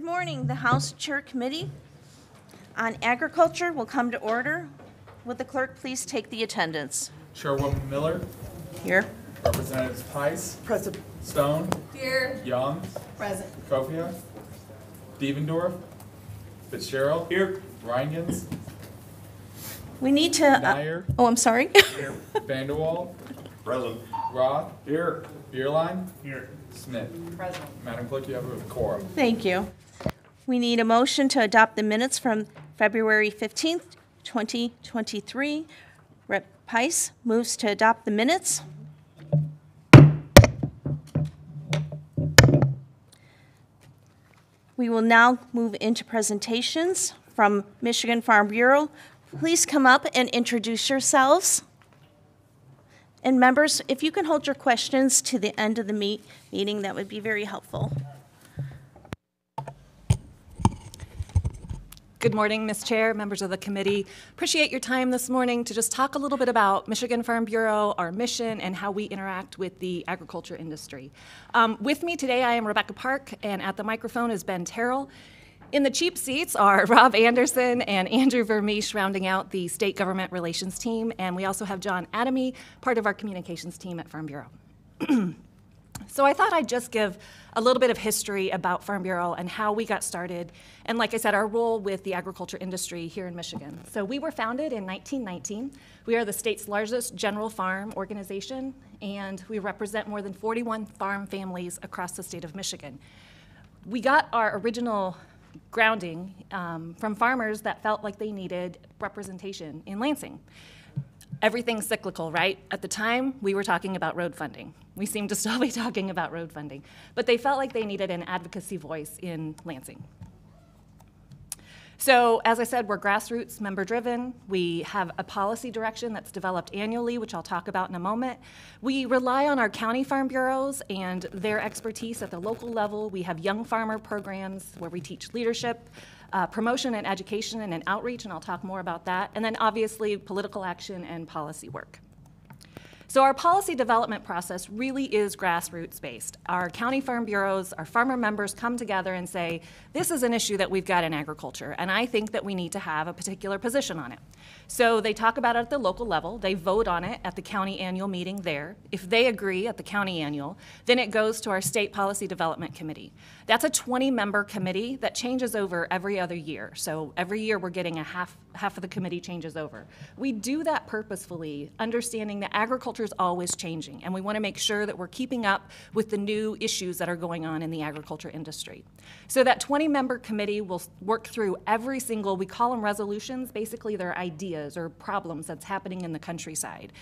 Good morning. The House Chair Committee on Agriculture will come to order. Would the clerk please take the attendance? Chairwoman Miller, Here. Representatives Pice. Present. Stone, Here. Young, Present. Coffia, Devendorf, Fitzgerald. Here. Rheingans, We need to, uh, Nair, oh, I'm sorry. Vanderwall, Present. Roth, Here. Beerline. Here. Smith. Present. Madam Clerk, you have a quorum. Thank you. We need a motion to adopt the minutes from February 15th, 2023. Rep. Pice moves to adopt the minutes. We will now move into presentations from Michigan Farm Bureau. Please come up and introduce yourselves. And members, if you can hold your questions to the end of the meet, meeting, that would be very helpful. Good morning, Ms. Chair, members of the committee. Appreciate your time this morning to just talk a little bit about Michigan Farm Bureau, our mission, and how we interact with the agriculture industry. Um, with me today, I am Rebecca Park, and at the microphone is Ben Terrell. In the cheap seats are Rob Anderson and Andrew Vermeesch rounding out the state government relations team, and we also have John Adamy, part of our communications team at Farm Bureau. So I thought I'd just give a little bit of history about Farm Bureau and how we got started, and like I said, our role with the agriculture industry here in Michigan. So we were founded in 1919. We are the state's largest general farm organization, and we represent more than 41 farm families across the state of Michigan. We got our original grounding um, from farmers that felt like they needed representation in Lansing everything's cyclical, right? At the time, we were talking about road funding. We seem to still be talking about road funding. But they felt like they needed an advocacy voice in Lansing. So, as I said, we're grassroots, member driven. We have a policy direction that's developed annually, which I'll talk about in a moment. We rely on our county farm bureaus and their expertise at the local level. We have young farmer programs where we teach leadership, uh, promotion and education and, outreach, and I'll talk more about that. And then, obviously, political action and policy work. So our policy development process really is grassroots based. Our county farm bureaus, our farmer members come together and say, this is an issue that we've got in agriculture, and I think that we need to have a particular position on it. So they talk about it at the local level, they vote on it at the county annual meeting there. If they agree at the county annual, then it goes to our state policy development committee. That's a 20 member committee that changes over every other year. So every year we're getting a half half of the committee changes over. We do that purposefully, understanding that agriculture is always changing, and we want to make sure that we're keeping up with the new issues that are going on in the agriculture industry. So that 20-member committee will work through every single, we call them resolutions, basically they're ideas or problems that's happening in the countryside.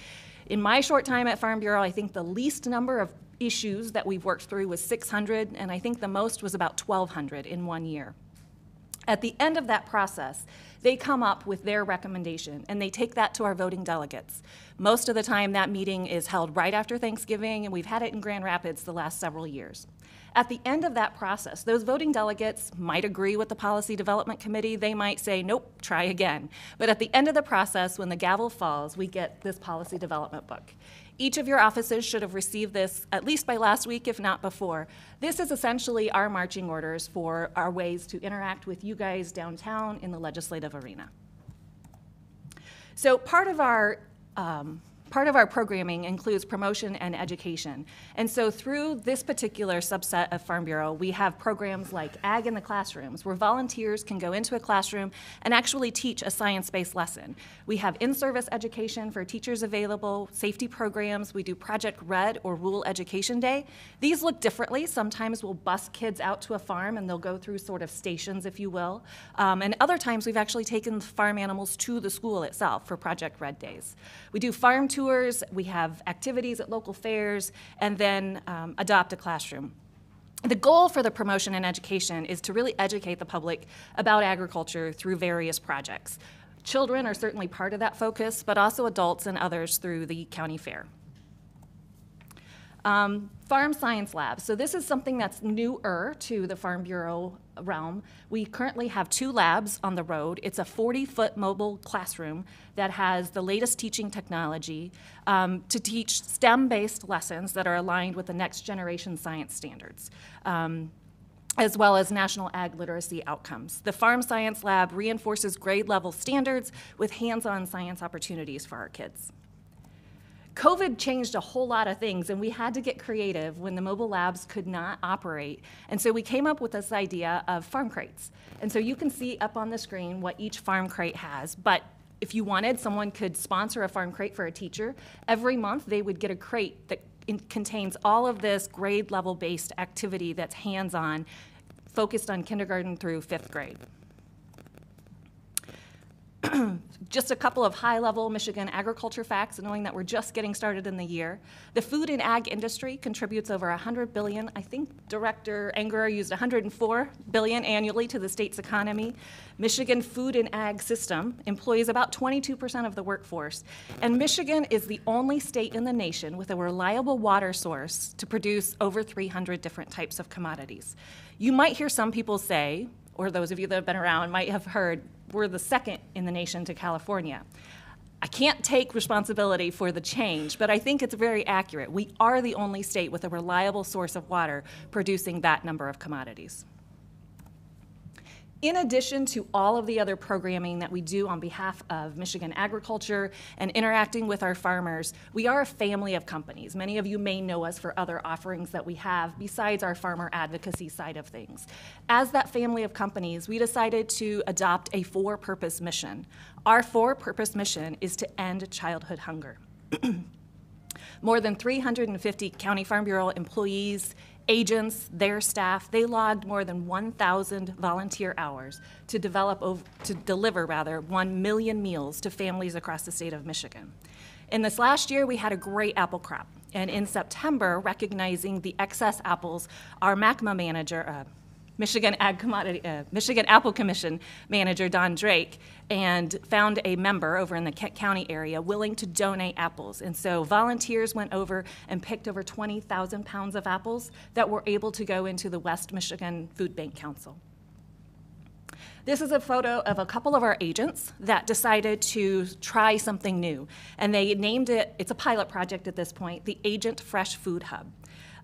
In my short time at Farm Bureau, I think the least number of issues that we've worked through was 600, and I think the most was about 1,200 in one year. At the end of that process, they come up with their recommendation and they take that to our voting delegates. Most of the time, that meeting is held right after Thanksgiving, and we've had it in Grand Rapids the last several years. At the end of that process, those voting delegates might agree with the Policy Development Committee. They might say, nope, try again. But at the end of the process, when the gavel falls, we get this policy development book. Each of your offices should have received this at least by last week, if not before. This is essentially our marching orders for our ways to interact with you guys downtown in the legislative arena. So part of our um, part of our programming includes promotion and education. And so through this particular subset of Farm Bureau, we have programs like Ag in the Classrooms, where volunteers can go into a classroom and actually teach a science-based lesson. We have in-service education for teachers available, safety programs, we do Project Red or Rural Education Day. These look differently. Sometimes we'll bus kids out to a farm and they'll go through sort of stations, if you will. Um, and other times we've actually taken farm animals to the school itself for Project Red Days. We do farm tours, we have activities at local fairs, and then um, adopt a classroom. The goal for the promotion and education is to really educate the public about agriculture through various projects. Children are certainly part of that focus, but also adults and others through the county fair. Um, Farm Science Lab. So this is something that's newer to the Farm Bureau realm. We currently have two labs on the road. It's a 40-foot mobile classroom that has the latest teaching technology um, to teach STEM-based lessons that are aligned with the next generation science standards. Um, as well as national ag literacy outcomes. The Farm Science Lab reinforces grade level standards with hands on science opportunities for our kids. COVID changed a whole lot of things, and we had to get creative when the mobile labs could not operate. And so we came up with this idea of farm crates. And so you can see up on the screen what each farm crate has. But if you wanted, someone could sponsor a farm crate for a teacher. Every month, they would get a crate that in- contains all of this grade level based activity that's hands on, focused on kindergarten through fifth grade just a couple of high-level Michigan agriculture facts, knowing that we're just getting started in the year. The food and ag industry contributes over 100 billion. I think Director Angerer used 104 billion annually to the state's economy. Michigan food and ag system employs about 22% of the workforce, and Michigan is the only state in the nation with a reliable water source to produce over 300 different types of commodities. You might hear some people say, or those of you that have been around might have heard, we're the second in the nation to California. I can't take responsibility for the change, but I think it's very accurate. We are the only state with a reliable source of water producing that number of commodities. In addition to all of the other programming that we do on behalf of Michigan agriculture and interacting with our farmers, we are a family of companies. Many of you may know us for other offerings that we have besides our farmer advocacy side of things. As that family of companies, we decided to adopt a for purpose mission. Our for purpose mission is to end childhood hunger. More than 350 County Farm Bureau employees, agents, their staff, they logged more than 1,000 volunteer hours to develop, to deliver rather, 1 million meals to families across the state of Michigan. In this last year, we had a great apple crop. And in September, recognizing the excess apples, our MACMA manager, uh, Michigan Ag Commodity, uh, Michigan Apple Commission manager Don Drake, and found a member over in the Kent County area willing to donate apples. And so volunteers went over and picked over 20,000 pounds of apples that were able to go into the West Michigan Food Bank Council. This is a photo of a couple of our agents that decided to try something new. And they named it, it's a pilot project at this point, the Agent Fresh Food Hub.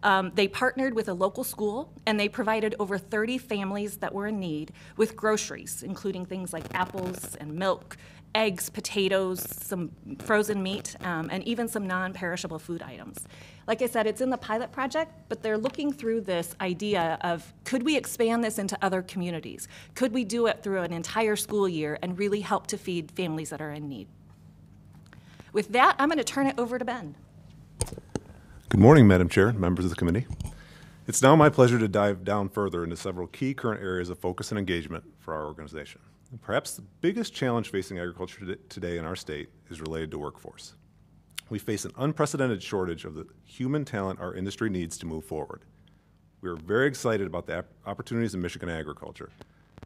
Um, they partnered with a local school and they provided over 30 families that were in need with groceries, including things like apples and milk, eggs, potatoes, some frozen meat, um, and even some non perishable food items. Like I said, it's in the pilot project, but they're looking through this idea of could we expand this into other communities? Could we do it through an entire school year and really help to feed families that are in need? With that, I'm going to turn it over to Ben. Good morning, Madam Chair, members of the committee. It's now my pleasure to dive down further into several key current areas of focus and engagement for our organization. Perhaps the biggest challenge facing agriculture today in our state is related to workforce. We face an unprecedented shortage of the human talent our industry needs to move forward. We are very excited about the opportunities in Michigan agriculture,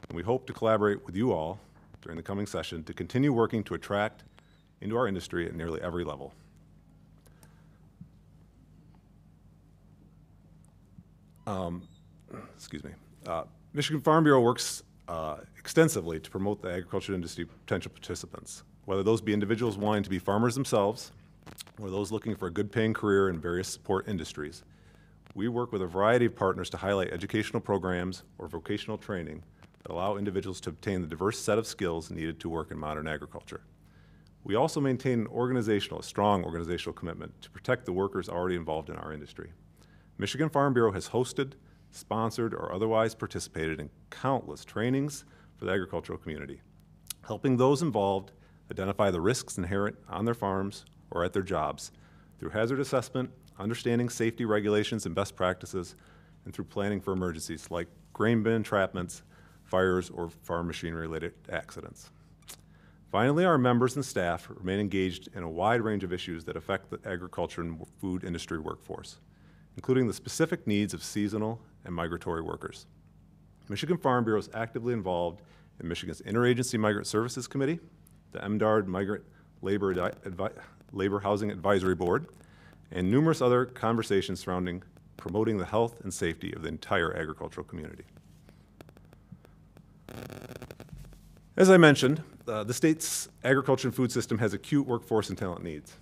and we hope to collaborate with you all during the coming session to continue working to attract into our industry at nearly every level. Excuse me. Uh, Michigan Farm Bureau works uh, extensively to promote the agriculture industry potential participants, whether those be individuals wanting to be farmers themselves or those looking for a good paying career in various support industries. We work with a variety of partners to highlight educational programs or vocational training that allow individuals to obtain the diverse set of skills needed to work in modern agriculture. We also maintain an organizational, a strong organizational commitment to protect the workers already involved in our industry. Michigan Farm Bureau has hosted, sponsored, or otherwise participated in countless trainings for the agricultural community, helping those involved identify the risks inherent on their farms or at their jobs through hazard assessment, understanding safety regulations and best practices, and through planning for emergencies like grain bin entrapments, fires, or farm machinery-related accidents. Finally, our members and staff remain engaged in a wide range of issues that affect the agriculture and food industry workforce, including the specific needs of seasonal and migratory workers. Michigan Farm Bureau is actively involved in Michigan's Interagency Migrant Services Committee, the MDARD Migrant Labor, Advi- Labor Housing Advisory Board, and numerous other conversations surrounding promoting the health and safety of the entire agricultural community. As I mentioned, uh, the state's agriculture and food system has acute workforce and talent needs.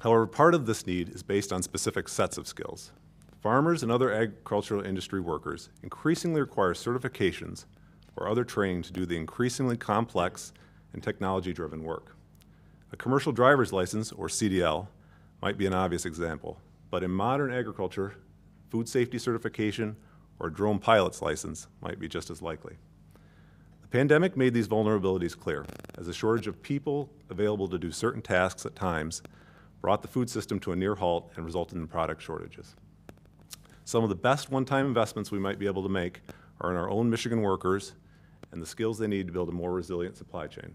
However, part of this need is based on specific sets of skills. Farmers and other agricultural industry workers increasingly require certifications or other training to do the increasingly complex and technology-driven work. A commercial driver's license, or CDL, might be an obvious example, but in modern agriculture, food safety certification or a drone pilot's license might be just as likely. The pandemic made these vulnerabilities clear, as a shortage of people available to do certain tasks at times brought the food system to a near halt and resulted in product shortages. Some of the best one-time investments we might be able to make are in our own Michigan workers and the skills they need to build a more resilient supply chain.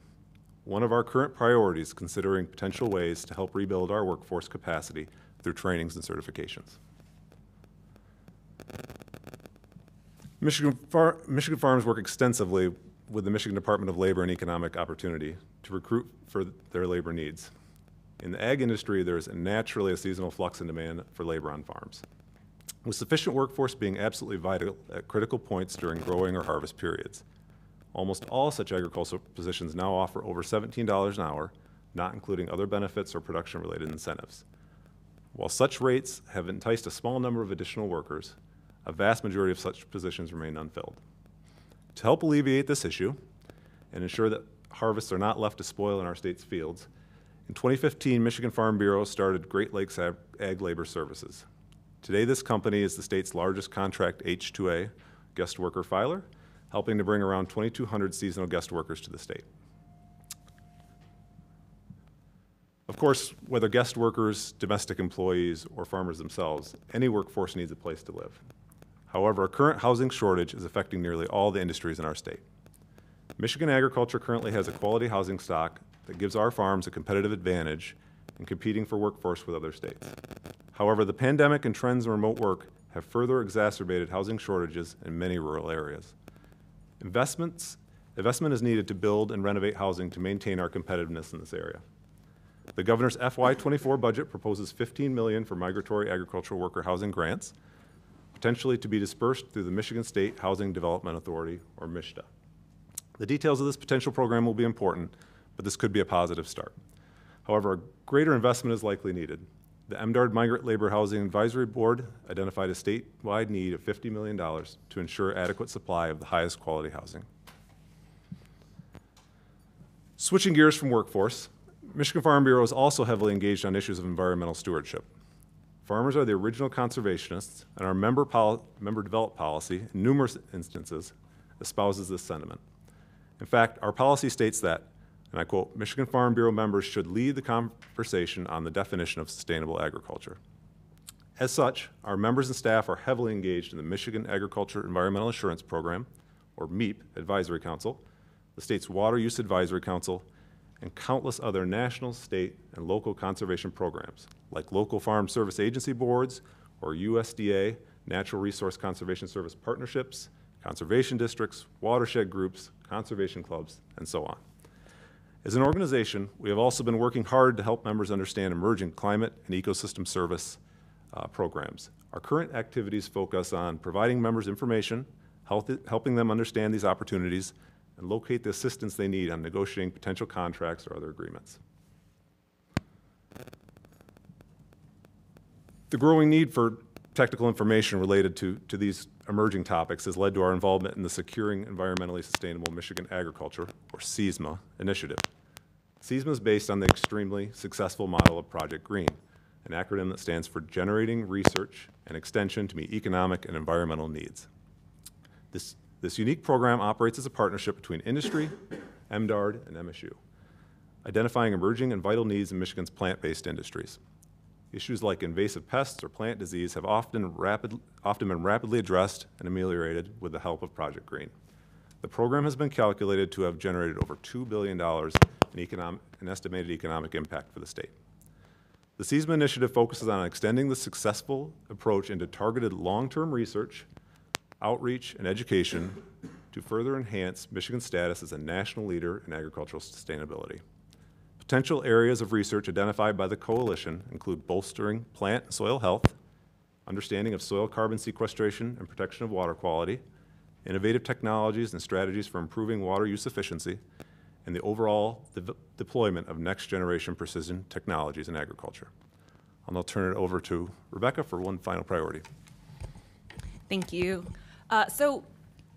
One of our current priorities considering potential ways to help rebuild our workforce capacity through trainings and certifications. Michigan, far, Michigan farms work extensively with the Michigan Department of Labor and Economic Opportunity to recruit for their labor needs. In the ag industry, there is naturally a seasonal flux in demand for labor on farms, with sufficient workforce being absolutely vital at critical points during growing or harvest periods. Almost all such agricultural positions now offer over $17 an hour, not including other benefits or production-related incentives. While such rates have enticed a small number of additional workers, a vast majority of such positions remain unfilled. To help alleviate this issue and ensure that harvests are not left to spoil in our state's fields, in 2015, Michigan Farm Bureau started Great Lakes Ag, Ag Labor Services. Today, this company is the state's largest contract H-2A guest worker filer, helping to bring around 2,200 seasonal guest workers to the state. Of course, whether guest workers, domestic employees, or farmers themselves, any workforce needs a place to live. However, a current housing shortage is affecting nearly all the industries in our state. Michigan agriculture currently has a quality housing stock that gives our farms a competitive advantage in competing for workforce with other states. However, the pandemic and trends in remote work have further exacerbated housing shortages in many rural areas. Investments, investment is needed to build and renovate housing to maintain our competitiveness in this area. The governor's FY24 budget proposes 15 million for migratory agricultural worker housing grants, potentially to be dispersed through the Michigan State Housing Development Authority, or MSHDA. The details of this potential program will be important, but this could be a positive start. However, a greater investment is likely needed. The MDARD Migrant Labor Housing Advisory Board identified a statewide need of $50 million to ensure adequate supply of the highest quality housing. Switching gears from workforce, Michigan Farm Bureau is also heavily engaged on issues of environmental stewardship. Farmers are the original conservationists, and our member, member developed policy, in numerous instances, espouses this sentiment. In fact, our policy states that, and I quote, Michigan Farm Bureau members should lead the conversation on the definition of sustainable agriculture. As such, our members and staff are heavily engaged in the Michigan Agriculture Environmental Assurance Program, or MAEAP Advisory Council, the state's Water Use Advisory Council, and countless other national, state, and local conservation programs, like local farm service agency boards or USDA Natural Resource Conservation Service partnerships, conservation districts, watershed groups, conservation clubs, and so on. As an organization, we have also been working hard to help members understand emerging climate and ecosystem service uh, programs. Our current activities focus on providing members information, health, helping them understand these opportunities, and locate the assistance they need on negotiating potential contracts or other agreements. The growing need for technical information related to, to these emerging topics has led to our involvement in the Securing Environmentally Sustainable Michigan Agriculture, or SESMA, initiative. SESMA is based on the extremely successful model of Project GREEEN, an acronym that stands for Generating Research and Extension to Meet Economic and Environmental Needs. This, this unique program operates as a partnership between industry, MDARD, and MSU, identifying emerging and vital needs in Michigan's plant-based industries. Issues like invasive pests or plant disease have often, rapid, often been rapidly addressed and ameliorated with the help of Project GREEEN. The program has been calculated to have generated over $2 billion in, economic, in estimated economic impact for the state. The SESMA initiative focuses on extending the successful approach into targeted long-term research, outreach, and education to further enhance Michigan's status as a national leader in agricultural sustainability. Potential areas of research identified by the coalition include bolstering plant and soil health, understanding of soil carbon sequestration and protection of water quality, innovative technologies and strategies for improving water use efficiency, and the overall de deployment of next-generation precision technologies in agriculture. I'll now turn it over to Rebecca for one final priority. Thank you. Uh, So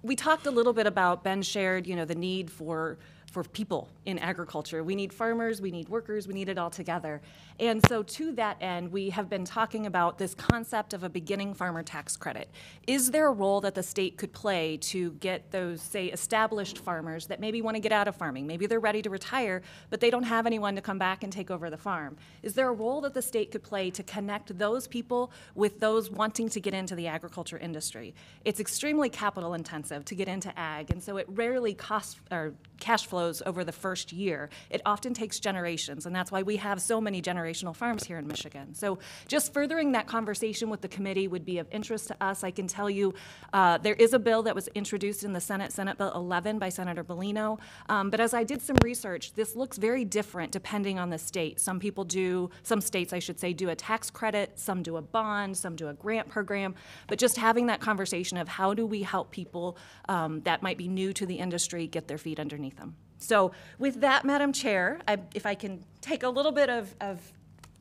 we talked a little bit about, Ben shared, you know, the need for, for people in agriculture. We need farmers, we need workers, we need it all together. And so to that end, we have been talking about this concept of a beginning farmer tax credit. Is there a role that the state could play to get those, say, established farmers that maybe want to get out of farming? Maybe they're ready to retire, but they don't have anyone to come back and take over the farm. Is there a role that the state could play to connect those people with those wanting to get into the agriculture industry? It's extremely capital intensive to get into ag, and so it rarely costs or cash over the first year. It often takes generations, and that's why we have so many generational farms here in Michigan. So just furthering that conversation with the committee would be of interest to us. I can tell you, uh, there is a bill that was introduced in the Senate, Senate Bill 11 by Senator Bellino. Um, But as I did some research, this looks very different depending on the state. Some people do, some states, I should say, do a tax credit, some do a bond, some do a grant program. But just having that conversation of how do we help people um, that might be new to the industry get their feet underneath them. So with that, Madam Chair, I- if I can take a little bit of, of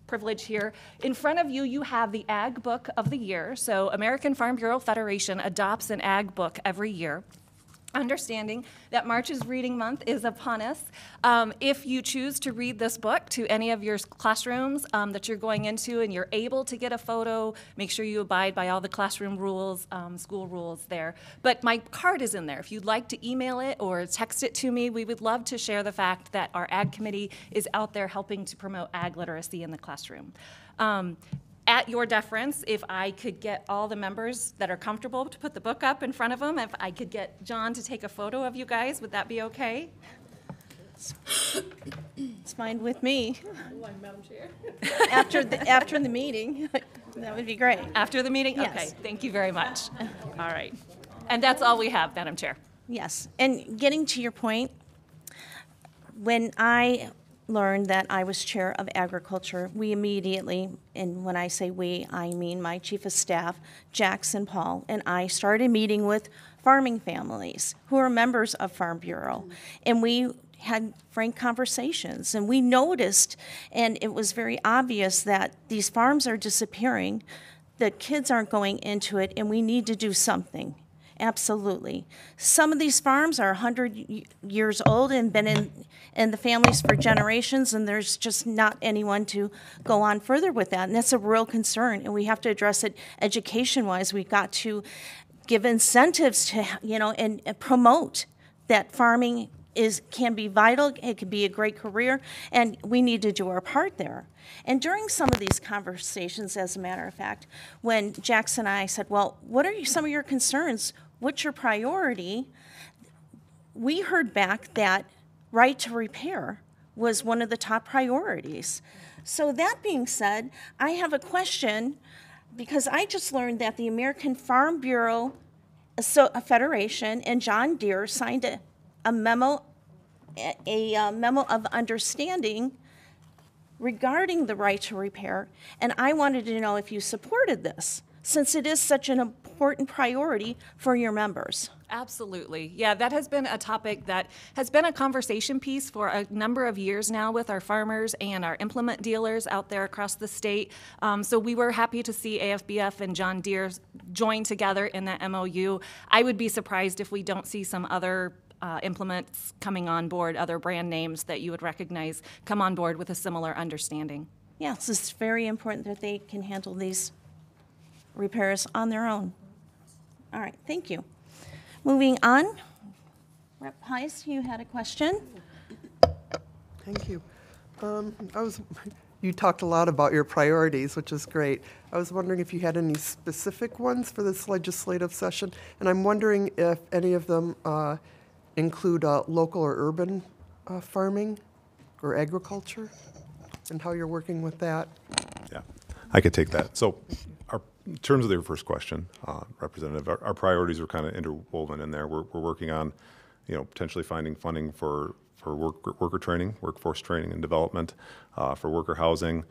privilege here. In front of you, you have the Ag Book of the Year. So American Farm Bureau Federation adopts an Ag Book every year. Understanding that March is Reading Month is upon us. Um, if you choose to read this book to any of your classrooms um, that you're going into and you're able to get a photo, make sure you abide by all the classroom rules, um, school rules there. But my card is in there. If you'd like to email it or text it to me, we would love to share the fact that our Ag Committee is out there helping to promote ag literacy in the classroom. At your deference, if I could get all the members that are comfortable to put the book up in front of them, if I could get John to take a photo of you guys, would that be okay? It's fine with me. After, the after the meeting, that would be great. After the meeting? Yes. Okay, thank you very much. All right. And that's all we have, Madam Chair. Yes, and getting to your point, when I learned that I was chair of agriculture, we immediately, and when I say we, I mean my chief of staff, Jackson Paul, and I started meeting with farming families who are members of Farm Bureau. And we had frank conversations, and we noticed, and it was very obvious that these farms are disappearing, the kids aren't going into it, and we need to do something. Absolutely. Some of these farms are 100 years old and been in, in the families for generations, and there's just not anyone to go on further with that. And that's a real concern, and we have to address it education-wise. We've got to give incentives to, you know, and, promote that farming is, can be vital, it can be a great career, and we need to do our part there. And during some of these conversations, as a matter of fact, when Jackson and I said, well, what are some of your concerns? What's your priority? We heard back that right to repair was one of the top priorities. So that being said, I have a question, because I just learned that the American Farm Bureau Federation and John Deere signed a, a memo, a, a uh, memo of understanding regarding the right to repair, and I wanted to know if you supported this, since it is such an important priority for your members. Absolutely. Yeah, that has been a topic that has been a conversation piece for a number of years now with our farmers and our implement dealers out there across the state. Um, so we were happy to see AFBF and John Deere join together in that MOU. I would be surprised if we don't see some other uh, implements coming on board, other brand names that you would recognize come on board with a similar understanding. Yes, it's very important that they can handle these repairs on their own. All right, thank you. Moving on, Rep. Heiss, you had a question? Thank you. Um, I was, you talked a lot about your priorities, which is great. I was wondering if you had any specific ones for this legislative session, and I'm wondering if any of them uh, include uh, local or urban uh, farming or agriculture, and how you're working with that. Yeah, I could take that. So, our, in terms of your first question, uh, Representative, our, our priorities are kind of interwoven in there. We're, we're working on, you know, potentially finding funding for, for work, worker training, workforce training and development, uh, for worker housing.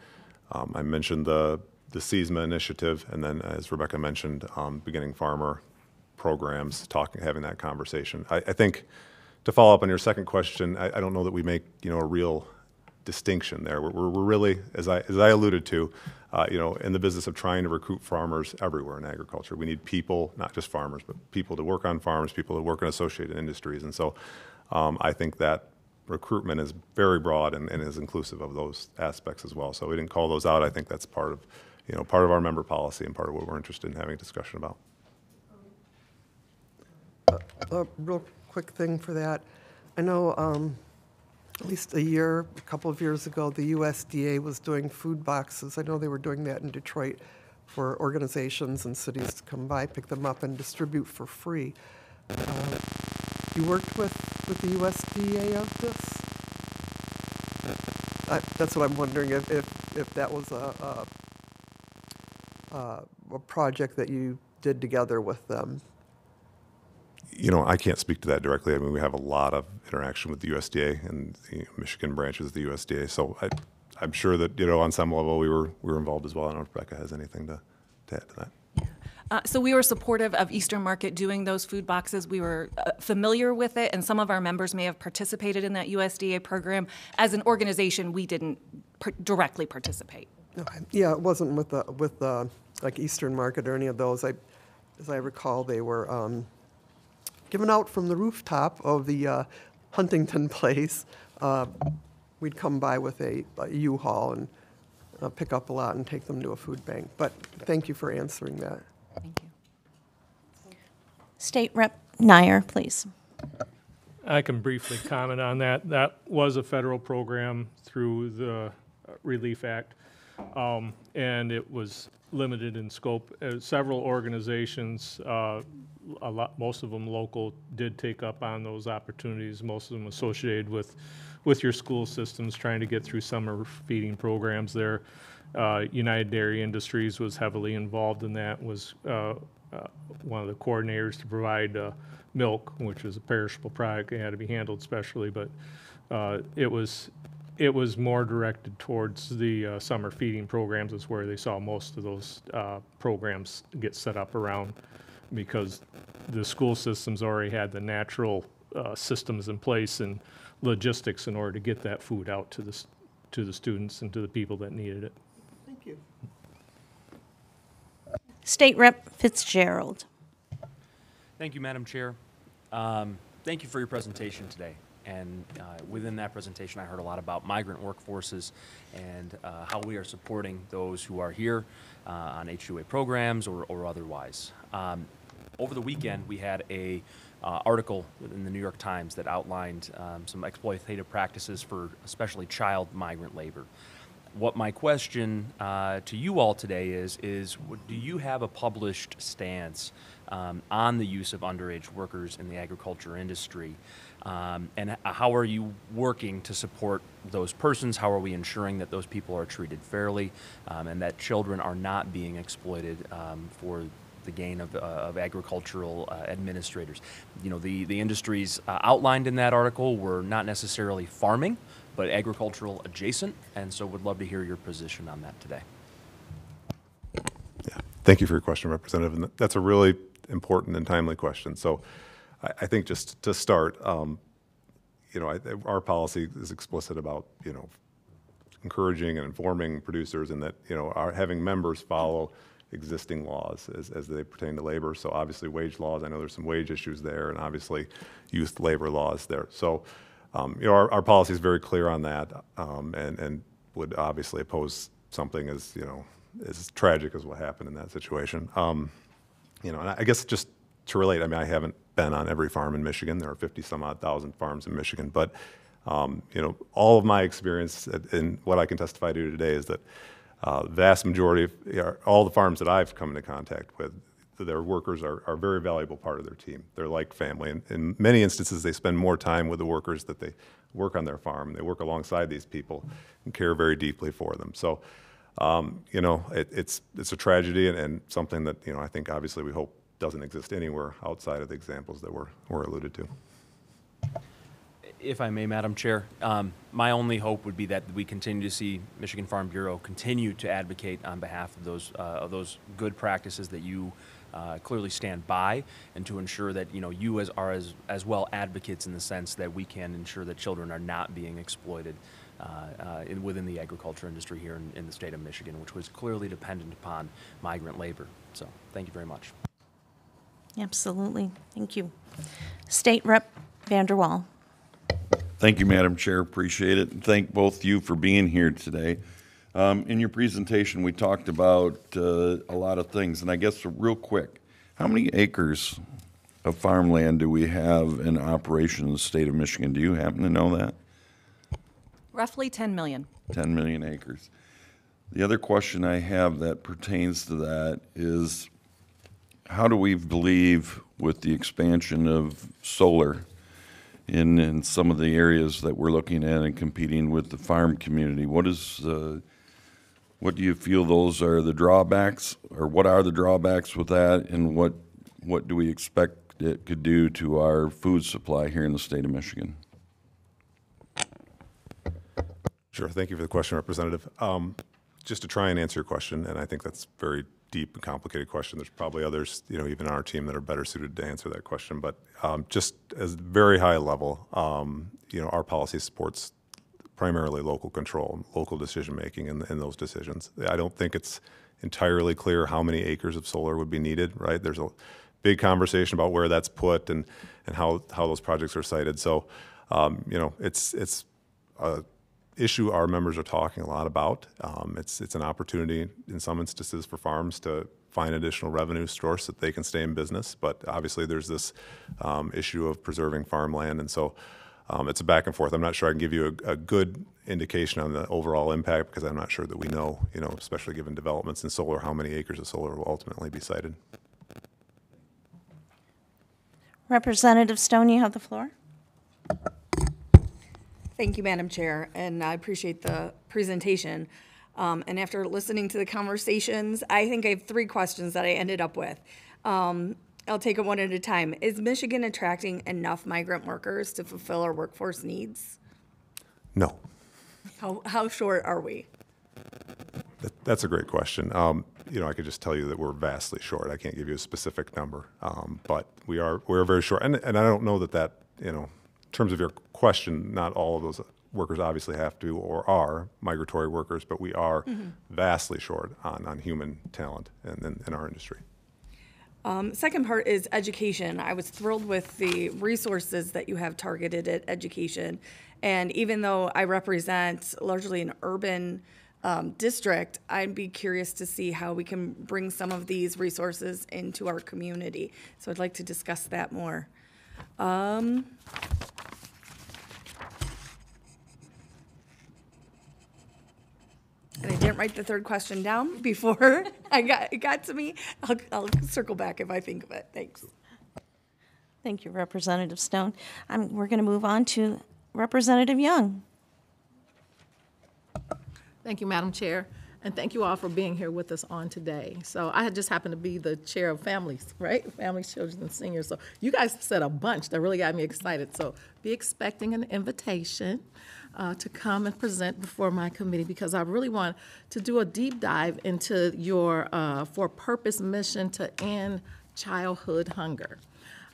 Um, I mentioned the, the SESMA initiative, and then as Rebecca mentioned, um, beginning farmer programs, talking, having that conversation. I, I think, to follow up on your second question, I, I don't know that we make, you know, a real distinction there. We're we're really, as I, as I alluded to, uh, you know, in the business of trying to recruit farmers everywhere in agriculture. We need people, not just farmers, but people to work on farms, people to work in associated industries. And so um, I think that recruitment is very broad and, and is inclusive of those aspects as well. So we didn't call those out. I think that's part of, you know, part of our member policy and part of what we're interested in having a discussion about. A real quick thing for that. I know um, at least a year, a couple of years ago, the USDA was doing food boxes. I know they were doing that in Detroit for organizations and cities to come by, pick them up, and distribute for free. Uh, You worked with, with the USDA of this? I- That's what I'm wondering, if, if, if that was a, a, a- a project that you did together with them. You know, I can't speak to that directly. I mean, we have a lot of interaction with the USDA and the Michigan branches of the USDA. So I, I'm sure that, you know, on some level, we were, we were involved as well. I don't know if Rebecca has anything to, to add to that. Uh, So we were supportive of Eastern Market doing those food boxes. We were uh, familiar with it, and some of our members may have participated in that USDA program. As an organization, we didn't par- directly participate. No, Yeah, it wasn't with the, with the, like Eastern Market or any of those. I, as I recall, they were um, given out from the rooftop of the uh, Huntington place. Uh, We'd come by with a a U-Haul and uh, pick up a lot and take them to a food bank. But thank you for answering that. Thank you. State Rep. Nyer, please. I can briefly comment on that. That was a federal program through the Relief Act, um, and it was limited in scope. Uh, Several organizations, uh, a lot, most of them local, did take up on those opportunities, most of them associated with, with your school systems, trying to get through summer feeding programs there. Uh, United Dairy Industries was heavily involved in that, was uh, uh, one of the coordinators to provide uh, milk, which is a perishable product, it had to be handled specially, but it was, it was more directed towards the uh, summer feeding programs, is where they saw most of those uh, programs get set up around, because the school systems already had the natural uh, systems in place and logistics in order to get that food out to the, to the students and to the people that needed it. Thank you. State Rep. Fitzgerald. Thank you, Madam Chair. Um, Thank you for your presentation today. And uh, within that presentation, I heard a lot about migrant workforces and uh, how we are supporting those who are here uh, on H-2A programs or or otherwise. Um, Over the weekend, we had a uh, article in the New York Times that outlined um, some exploitative practices for especially child migrant labor what my question uh, to you all today is is do you have a published stance um, on the use of underage workers in the agriculture industry um, and how are you working to support those persons how are we ensuring that those people are treated fairly um, and that children are not being exploited um, for the gain of, uh, of agricultural uh, administrators. You know, the, the industries uh, outlined in that article were not necessarily farming, but agricultural adjacent, and so would love to hear your position on that today. Yeah, thank you for your question, Representative. And that's a really important and timely question. So I, I think just to start, um, you know, I, our policy is explicit about, you know, encouraging and informing producers and that, you know, our, having members follow existing laws as, as they pertain to labor. So obviously wage laws, I know there's some wage issues there, and obviously youth labor laws there. So, um, you know, our, our policy is very clear on that, um, and, and would obviously oppose something as, you know, as tragic as what happened in that situation. Um, you know, and I I guess just to relate, I mean, I haven't been on every farm in Michigan. There are 50 some odd thousand farms in Michigan, but um, you know, all of my experience and what I can testify to today is that uh, vast majority of all the farms that I've come into contact with, their workers are, are a very valuable part of their team. They're like family. And in many instances, they spend more time with the workers that they work on their farm. They work alongside these people and care very deeply for them. So, um, you know, it, it's, it's a tragedy and, and something that, you know, I think obviously we hope doesn't exist anywhere outside of the examples that were, were alluded to. If I may, Madam Chair, um, my only hope would be that we continue to see Michigan Farm Bureau continue to advocate on behalf of those uh, of those good practices that you uh, clearly stand by, and to ensure that you know you as are as as well advocates in the sense that we can ensure that children are not being exploited uh, uh, in, within the agriculture industry here in, in the state of Michigan, which was clearly dependent upon migrant labor. So, thank you very much. Absolutely. Thank you. State Rep Vanderwall. Thank you, Madam Chair. Appreciate it. And thank both you for being here today. Um, in your presentation, we talked about uh, a lot of things, and I guess real quick, how many acres of farmland do we have in operation in the state of Michigan? Do you happen to know that? Roughly 10 million. 10 million acres. The other question I have that pertains to that is how do we believe with the expansion of solar in, in some of the areas that we're looking at and competing with the farm community? What is, uh, what do you feel those are the drawbacks, or what are the drawbacks with that, and what, what do we expect it could do to our food supply here in the state of Michigan? Sure. Thank you for the question, Representative. Um, Just to try and answer your question, and I think that's very deep and complicated question. There's probably others, you know, even on our team that are better suited to answer that question. But um, just as very high level, um, you know, our policy supports primarily local control, local decision-making in, in those decisions. I don't think it's entirely clear how many acres of solar would be needed, right? There's a big conversation about where that's put and, and how, how those projects are sited. So, um, you know, it's, it's a issue our members are talking a lot about. Um, it's, it's an opportunity in some instances for farms to find additional revenue source that they can stay in business. But obviously, there's this um, issue of preserving farmland, and so um, it's a back and forth. I'm not sure I can give you a, a good indication on the overall impact because I'm not sure that we know, you know, especially given developments in solar, how many acres of solar will ultimately be sited. Representative Stone, you have the floor. Thank you, Madam Chair, and I appreciate the presentation. Um, and after listening to the conversations, I think I have three questions that I ended up with. Um, I'll take it one at a time. Is Michigan attracting enough migrant workers to fulfill our workforce needs? No. How, how short are we? That- That's a great question. Um, You know, I could just tell you that we're vastly short. I can't give you a specific number, um, but we are, we're very short. And, and I don't know that that, you know, terms of your question, not all of those workers obviously have to or are migratory workers, but we are vastly short on, on human talent in, in- in our industry. Um, second part is education. I was thrilled with the resources that you have targeted at education. And even though I represent largely an urban um, district, I'd be curious to see how we can bring some of these resources into our community. So I'd like to discuss that more. Um, and I didn't write the third question down before I got it got to me. I'll, I'll circle back if I think of it. Thanks. Thank you, Representative Stone. Um, We're going to move on to Representative Young. Thank you, Madam Chair, and thank you all for being here with us on today. So I just happened to be the chair of families, right? Families, children, and seniors. So you guys said a bunch that really got me excited. So be expecting an invitation uh, to come and present before my committee because I really want to do a deep dive into your uh, for purpose mission to end childhood hunger.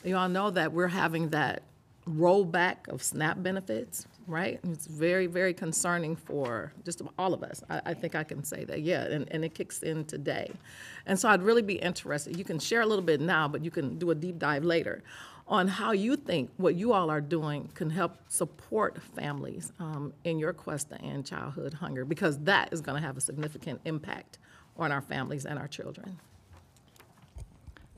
You all know that we're having that rollback of SNAP benefits, right? It's very, very concerning for just all of us. I, I think I can say that, yeah, and, and it kicks in today. And so I'd really be interested, you can share a little bit now, but you can do a deep dive later on how you think what you all are doing can help support families um, in your quest to end childhood hunger, because that is gonna have a significant impact on our families and our children.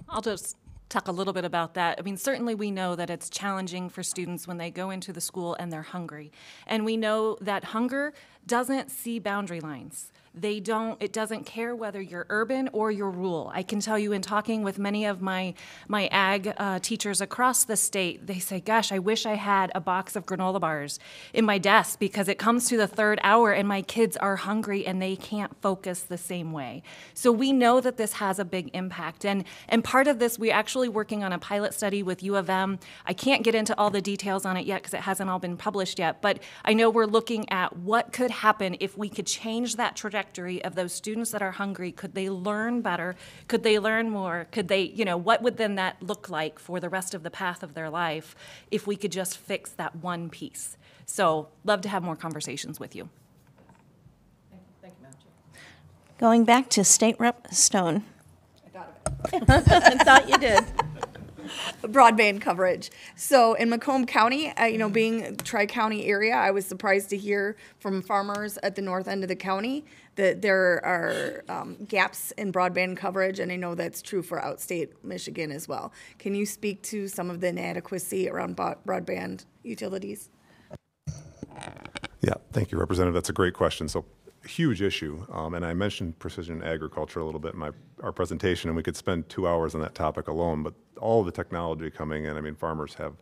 I'll just talk a little bit about that. I mean, certainly we know that it's challenging for students when they go into the school and they're hungry. And we know that hunger doesn't see boundary lines. They don't, it doesn't care whether you're urban or you're rural. I can tell you in talking with many of my, my ag uh, teachers across the state, they say, gosh, I wish I had a box of granola bars in my desk because it comes to the third hour and my kids are hungry and they can't focus the same way. So we know that this has a big impact. And, and part of this, we're actually working on a pilot study with U of M. I can't get into all the details on it yet because it hasn't all been published yet, but I know we're looking at what could happen if we could change that trajectory trajectory of those students that are hungry. Could they learn better? Could they learn more? Could they, you know, what would then that look like for the rest of the path of their life if we could just fix that one piece? So, love to have more conversations with you. Thank you, Thank you Madam Chair. Going back to State Rep Stone. I thought of it. I thought you did. Broadband coverage. So in Macomb County, uh, you know, being tri-county area, I was surprised to hear from farmers at the north end of the county that there are um, gaps in broadband coverage, and I know that's true for outstate Michigan as well. Can you speak to some of the inadequacy around broadband utilities? Yeah, thank you, Representative. That's a great question. So, huge issue. Um, and I mentioned precision agriculture a little bit in my our presentation, and we could spend two hours on that topic alone. But all the technology coming in, I mean, farmers have,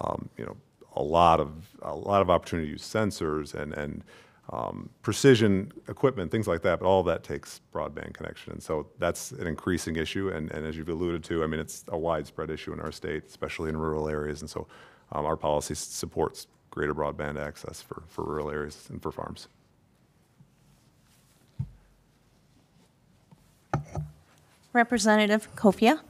um, you know, a lot of a lot of opportunity to use sensors and and um, precision equipment, things like that. But all that takes broadband connection, and so that's an increasing issue. And, and as you've alluded to, I mean, it's a widespread issue in our state, especially in rural areas. And so, um, our policy supports greater broadband access for, for rural areas and for farms. Representative Coffia.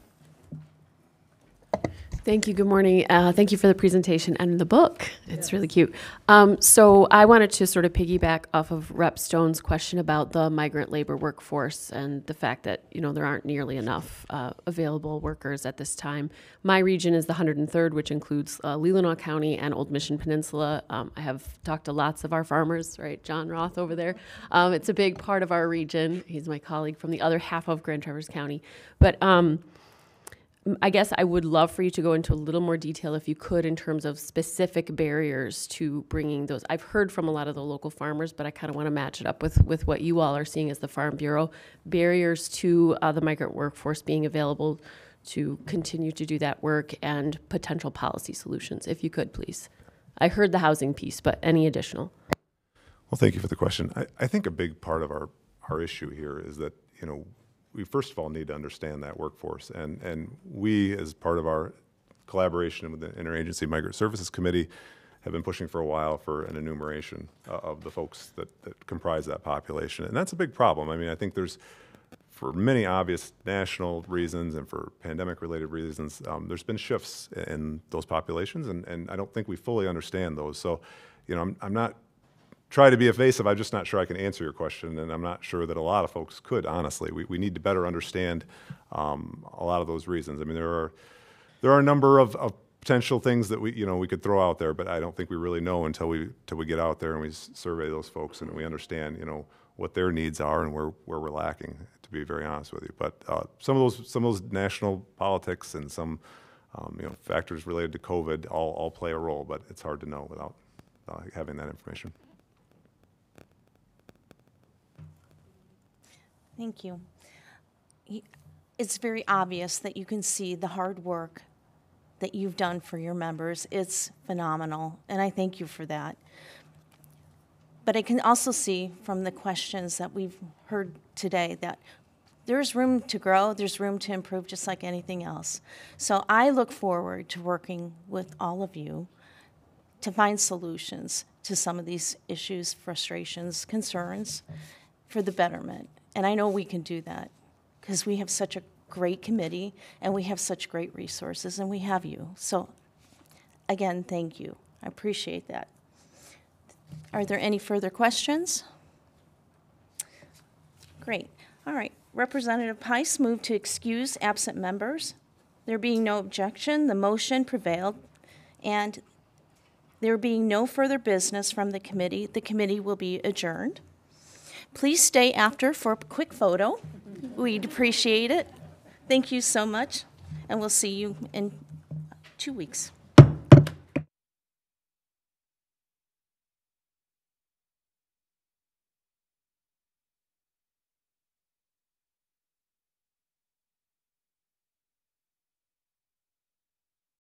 Thank you. Good morning. Uh, thank you for the presentation and the book. It's really cute. Um, so I wanted to sort of piggyback off of Rep Stone's question about the migrant labor workforce and the fact that you know there aren't nearly enough uh, available workers at this time. My region is the 103rd, which includes uh, Leelanau County and Old Mission Peninsula. Um, I have talked to lots of our farmers, right? John Roth over there. Um, it's a big part of our region. He's my colleague from the other half of Grand Traverse County, but. I guess I would love for you to go into a little more detail, if you could, in terms of specific barriers to bringing those. I've heard from a lot of the local farmers, but I kind of want to match it up with, with what you all are seeing as the Farm Bureau. Barriers to uh, the migrant workforce being available to continue to do that work and potential policy solutions, if you could, please. I heard the housing piece, but any additional? Well, thank you for the question. I, I think a big part of our, our issue here is that, you know, we first of all need to understand that workforce. And, and we, as part of our collaboration with the Interagency Migrant Services Committee, have been pushing for a while for an enumeration uh, of the folks that, that comprise that population. And that's a big problem. I mean, I think there's, for many obvious national reasons and for pandemic-related reasons, um, there's been shifts in those populations, and, and I don't think we fully understand those. So, you know, I'm, I'm not try to be evasive. I'm just not sure I can answer your question, and I'm not sure that a lot of folks could. Honestly, we, we need to better understand um, a lot of those reasons. I mean, there are there are a number of, of potential things that we you know we could throw out there, but I don't think we really know until we until we get out there and we survey those folks and we understand you know what their needs are and where where we're lacking. To be very honest with you, but uh, some of those some of those national politics and some um, you know factors related to COVID all all play a role, but it's hard to know without uh, having that information. Thank you. It's very obvious that you can see the hard work that you've done for your members. It's phenomenal, and I thank you for that. But I can also see from the questions that we've heard today that there's room to grow, there's room to improve, just like anything else. So I look forward to working with all of you to find solutions to some of these issues, frustrations, concerns for the betterment. And I know we can do that because we have such a great committee and we have such great resources and we have you. So again, thank you. I appreciate that. Are there any further questions? Great. All right. Representative Pice moved to excuse absent members. There being no objection, the motion prevailed. And there being no further business from the committee, the committee will be adjourned. Please stay after for a quick photo. We'd appreciate it. Thank you so much, and we'll see you in two weeks.